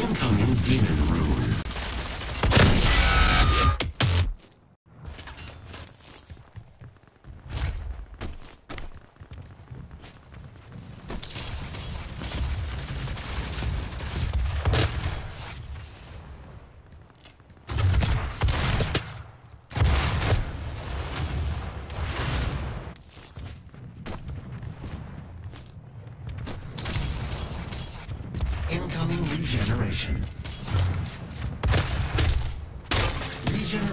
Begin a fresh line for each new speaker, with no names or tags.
Incoming Demon Rune. Regeneration. Regeneration.